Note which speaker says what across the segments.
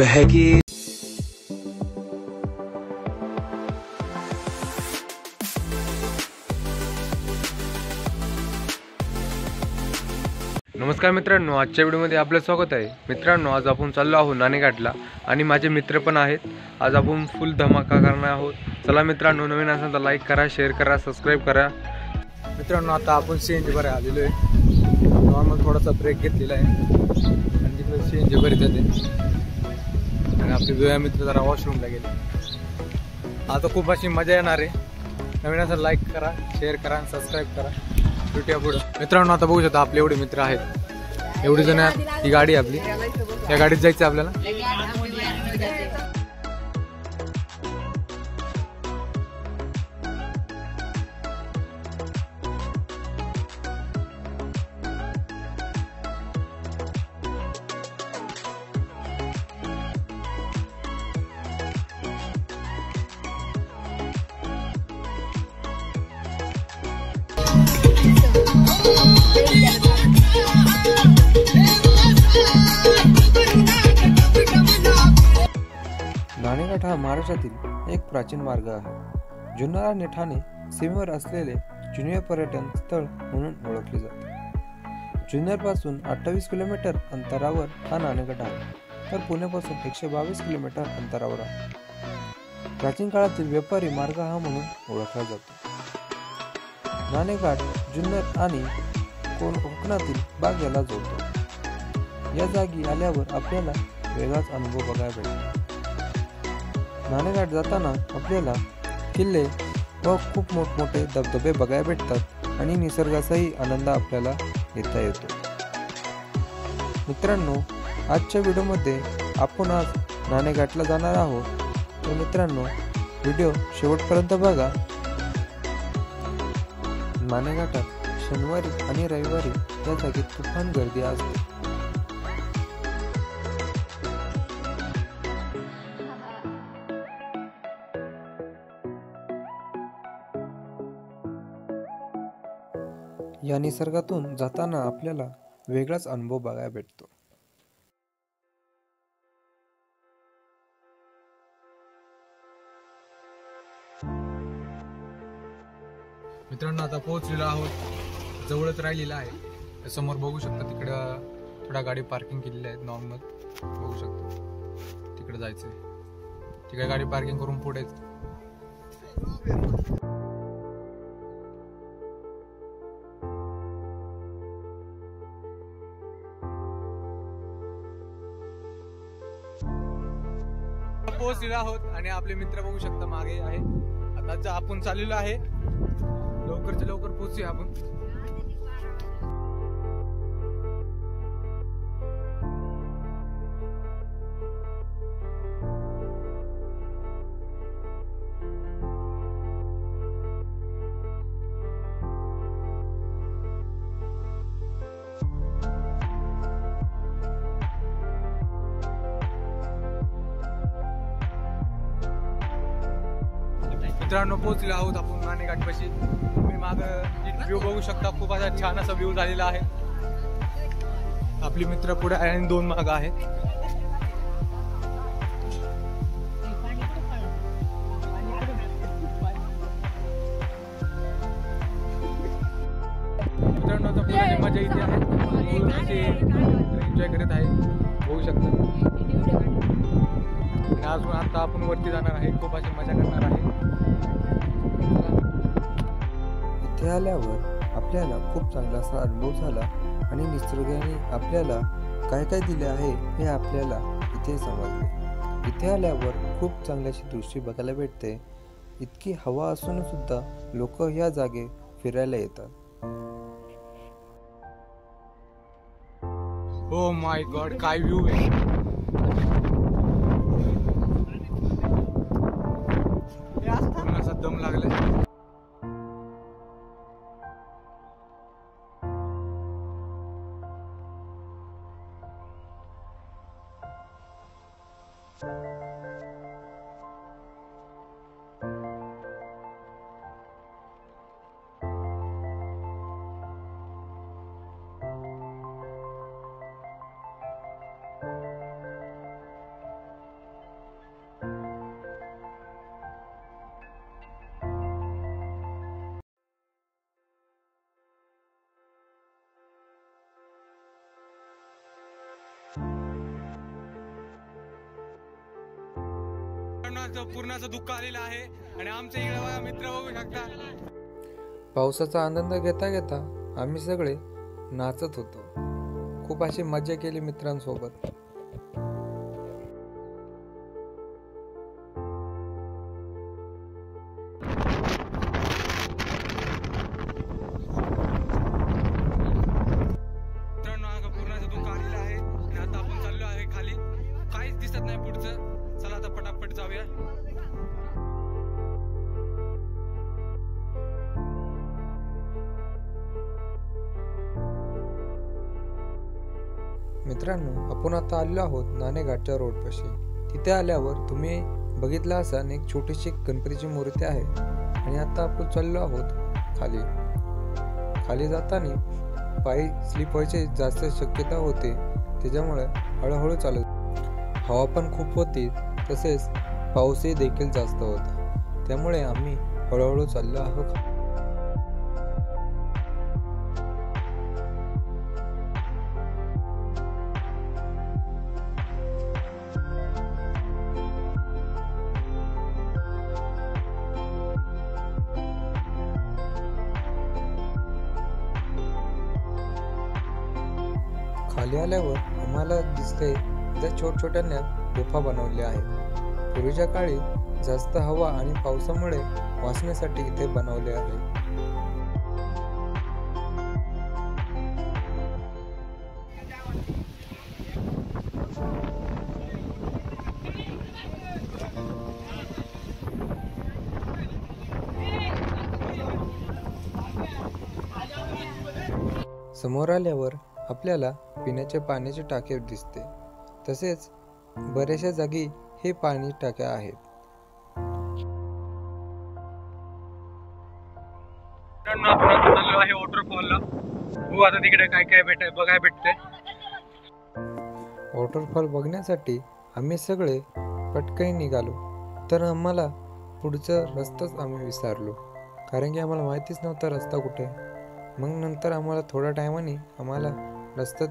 Speaker 1: बहकी।
Speaker 2: नमस्कार मित्रांनो आजच्या व्हिडिओमध्ये आपलं स्वागत आहे. मित्रांनो आज आपण चाललो आहोत नाणेघाटला आणि माझे मित्र पण आहेत. आज आपण फुल धमाका करणार आहोत. चला मित्रांनो नवीन असेल तर लाईक करा शेअर करा सबस्क्राईब करा. मित्रांनो आता आपण सी एन जी बरे आलेलो आहे. नॉर्मल थोडासा ब्रेक घेतलेला आहे. आणि तिकडे सी एन जी बरे जाते आणि आपले जुया मित्र जरा वॉशरूमला गेले. आता खूप अशी मजा येणार आहे. नवीन असं लाईक करा शेअर करा आणि सबस्क्राईब करा. भेटूया पुढं. मित्रांनो आता बघू शकता आपले एवढे मित्र आहेत. एवढी जण ही गाडी आहे आपली. या गाडीत जायचं आपल्याला?
Speaker 3: नाणेघाट हा महाराष्ट्रातील एक प्राचीन मार्ग आहे. जुन्नर आणि ठाणे सीमेवर असलेले जुने पर्यटन स्थळ म्हणून ओळखले जाते. जुन्नरपासून अठ्ठावीस किलोमीटर अंतरावर हा नाणेघाट आहे. तर पुण्यापासून एकशे बावीस किलोमीटर अंतरावर आहे. प्राचीन काळातील व्यापारी मार्ग हा म्हणून ओळखला जातो. नाणेघाट जुन्नर आणि कोण कोकणातील बाग याला जोडतो. या जागी आल्यावर आपल्याला वेगळाच अनुभव बघायला भेटतो. नाणेघाट जाताना आपल्याला किल्ले व खूप मोठमोठे धबधबे बघायला भेटतात आणि निसर्गाचाही आनंद आपल्याला घेता येतो. मित्रांनो आजच्या व्हिडिओमध्ये आपण आज नाणेघाटला जाणार आहोत. तर मित्रांनो व्हिडिओ शेवटपर्यंत बघा. नाणेघाटात शनिवारी आणि रविवारी या जागेत तुफान गर्दी असते. या निसर्गातून जाताना आपल्याला वेगळाच अनुभव बघायला भेटतो.
Speaker 2: मित्रांनो आता पोहोचलेलो आहोत. जवळच राहिलेला आहे. समोर बघू शकता तिकडं थोड्या गाडी पार्किंग केलेल्या आहेत नॉर्मल. बघू शकता. तिकडे जायचंय. तिकडे गाडी पार्किंग करून पुढे. पोहोचलेलो आहोत आणि आपले मित्र बघू शकता मागे आहे. आता आपण चाललेलो आहे. लवकरच्या लवकर पोहोचूया आपण. मित्रांनो पोहोचलो आहोत आपण नाणेघाट पाशी तुम्ही माग व्ह्यू बघू शकता. खूप असा छान असा व्ह्यू झालेला आहे. आपली मित्र पुढे आणि दोन माग आहेत मित्रांनो पुढे मजा इथे आहे. एन्जॉय करत आहे. बघू शकता. अजून आता आपण वरती जाणार आहे. खूप अशी मजा करणार आहे.
Speaker 3: इथे आल्यावर आपल्याला खूप चांगला असा अनुभव झाला आणि निसर्गाने आपल्याला काय काय दिले आहे हे आपल्याला इथे समजले. इथे आल्यावर खूप चांगली अशी दृश्य बघायला भेटते. इतकी हवा असून सुद्धा लोक ह्या जागे फिरायला येतात.
Speaker 2: हो माय गॉड काय व्ह्यू आहे? असा दम लागलाय. नावाचं पूर्णाचं दुःख आलेलं आहे आणि आमचे इकडे बघा मित्र बघू शकता.
Speaker 3: पावसाचा आनंद घेता घेता आम्ही सगळे नाचत होतो. खूप अशी मजा केली मित्रांसोबत.
Speaker 2: मित्रांनो आपण आता
Speaker 3: आलेलो आहोत नाणेघाटच्या रोडपाशी तिथे आल्यावर तुम्ही बघितलं असाल एक छोटीशी गणपतीची मूर्ती आहे. आणि आता आपण चाललो आहोत खाली. खाली जाताना पायी स्लिप व्हायची जास्त शक्यता होते. त्याच्यामुळे हळूहळू चालत हवा पण खूप होती तसेच पाऊसही देखील जास्त होता. त्यामुळे आम्ही हळूहळू चाललो आहोत. खाली आल्यावर आम्हाला दिसते त्या छोट छोट्याने गुफा बनवल्या आहेत. पूर्वीच्या काळी जास्त हवा आणि पावसामुळे वाचण्यासाठी इथे बनवले आहे. समोर आल्यावर आपल्याला पिण्याच्या पाण्याचे टाके दिसते. तसेच बऱ्याचशा जागी हे पाणी टाक्या आहेत.
Speaker 2: मित्रांनो आपण आता चाललो आहे वॉटरफॉलला बघू आता तिकडे काय काय भेट बघाय भेटते
Speaker 3: वॉटरफॉल बघण्यासाठी आम्ही सगळे पटकन निघालो. तर आम्हाला पुढचा रस्ताच आम्ही विसरलो. कारण की आम्हाला माहितीच नव्हता रस्ता कुठे. मग नंतर आम्हाला थोड्या टायमाने आम्हाला रस्त्यात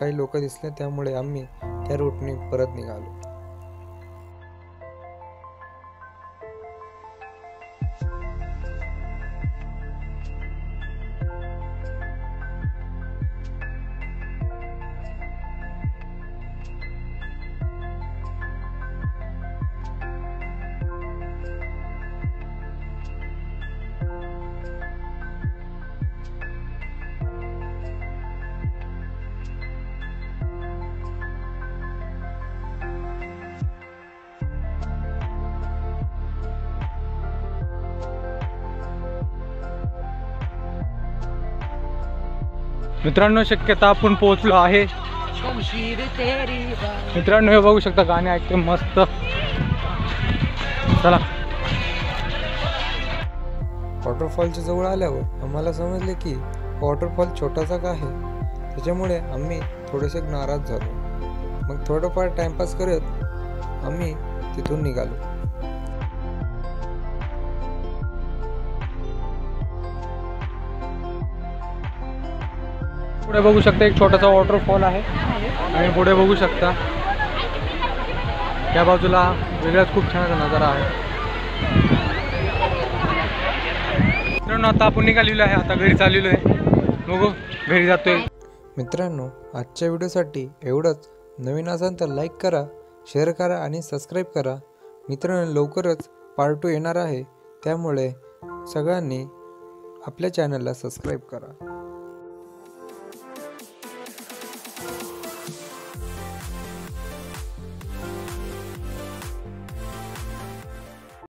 Speaker 3: काही लोक दिसले त्यामुळे आम्ही त्या रूटने परत निघालो.
Speaker 2: मित्रांनो शक्यता आपण पोहोचलो आहे. मित्रांनो हे बघू शकता गाणे ऐकते मस्त. चला.
Speaker 3: वॉटरफॉलच्या जवळ आल्यावर आम्हाला समजले की वॉटरफॉल छोटासा का आहे. त्याच्यामुळे आम्ही थोडेसे नाराज झालो. मग थोडंफार टाइमपास करत आम्ही तिथून निघालो.
Speaker 2: पुढे बघू शकता एक छोटासा वॉटरफॉल आहे. आणि पुढे बघू शकता. त्या बाजूला वेगळाच खूप छान नजारा आहे. मित्रांनो आता आपण निघालेलो आहे. आता घरी चाललेलो आहे. बघू घरी जातोय.
Speaker 3: मित्रांनो आजच्या व्हिडिओसाठी एवढंच. नवीन असाल तर लाईक करा शेअर करा आणि सबस्क्राईब करा. मित्रांनो लवकरच पार्ट टू येणार आहे. त्यामुळे सगळ्यांनी आपल्या चॅनलला सबस्क्राईब करा.